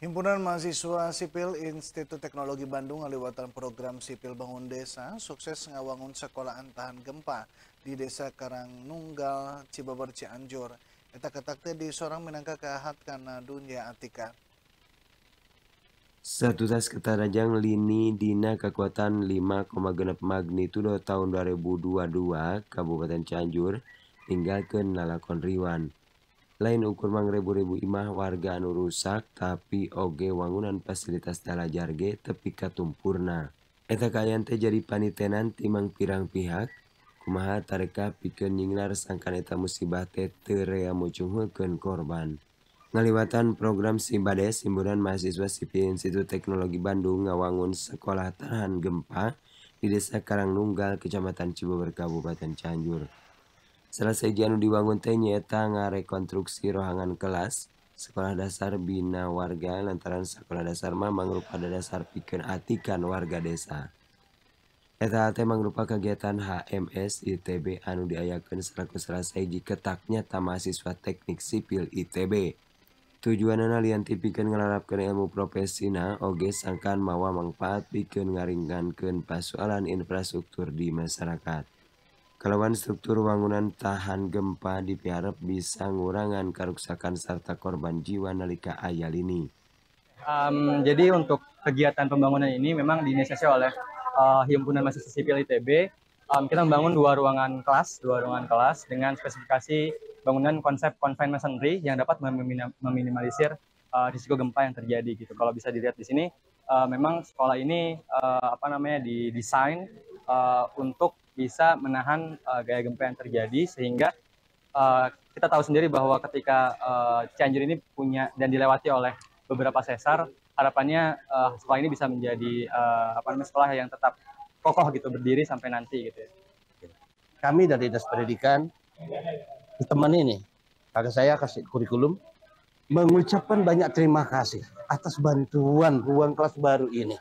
Himpunan Mahasiswa Sipil Institut Teknologi Bandung ngaliwatan program Sipil Bangun Desa sukses ngawangun sekolah tahan gempa di Desa Karangnunggal, Cibabar, Cianjur. Eta ketak di seorang minangka kehat karena dunia atika. Tas ketarajang lini dina kekuatan 5,6 magnitudo tahun 2022 Kabupaten Cianjur tinggalkan lalakon riwan lain ukur manggrebu-ribu Imah warga anu rusak tapi oge wangunan fasilitas talajarge tepika tumpurna eta kayante jadi panitenan timang pirang pihak kumaha tareka pikeun nyinglar sangkan eta musibah teh teu rea korban ngaliwatan program Simbades himpunan mahasiswa sipil Institut Teknologi Bandung ngawangun sekolah tahan gempa di Desa Karangnunggal, Kecamatan Cibubur, Kabupaten Cianjur. salah saijianu dibangun teh nyaeta ngarekonstruksi rohangan kelas sekolah dasar bina warga lantaran sekolah dasar Mamang pada dasar pikeun atikan warga desa. Eta teh mangrupa kegiatan HMS ITB anu diayakeun selaku selesai ketaknya ta mahasiswa teknik sipil ITB Tujuanana lian tipikeun ngelarapkan ilmu profesina oge sangkan mawa manfaat pikeun ngaringkankan persoalan infrastruktur di masyarakat. Kalawan struktur bangunan tahan gempa dipiharap bisa ngurangan kerusakan serta korban jiwa nalika ayal ini. Um, jadi untuk kegiatan pembangunan ini memang diinisiasi oleh uh, Himpunan Mahasiswa Sipil ITB. Um, kita membangun dua ruangan kelas, dua ruangan kelas dengan spesifikasi bangunan konsep confined masonry yang dapat meminimalisir uh, risiko gempa yang terjadi gitu. Kalau bisa dilihat di sini, uh, memang sekolah ini uh, apa namanya didesain uh, untuk bisa menahan uh, gaya gempa yang terjadi sehingga uh, kita tahu sendiri bahwa ketika uh, Cianjur ini punya dan dilewati oleh beberapa sesar harapannya uh, sekolah ini bisa menjadi uh, apa namanya sekolah yang tetap kokoh gitu berdiri sampai nanti gitu ya. Kami dari Dinas Pendidikan teman ini kakak saya kasih kurikulum mengucapkan banyak terima kasih atas bantuan ruang kelas baru ini.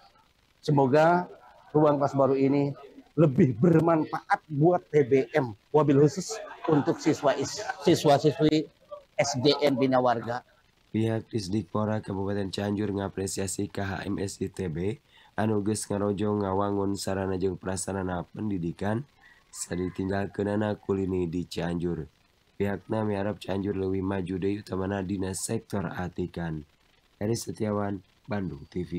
Semoga ruang kelas baru ini lebih bermanfaat buat TBM wabil khusus untuk siswa siswa siswi SDN Bina Warga. Pihak Disdikpora Kabupaten Cianjur ngapresiasi KHMS ITB anu geus ngarojo ngawangun sarana jeung prasarana pendidikan kenana kulini di Cianjur. Pihakna miharap Cianjur lebih maju deui utamana dina sektor atikan. Eri Setiawan, Bandung TV.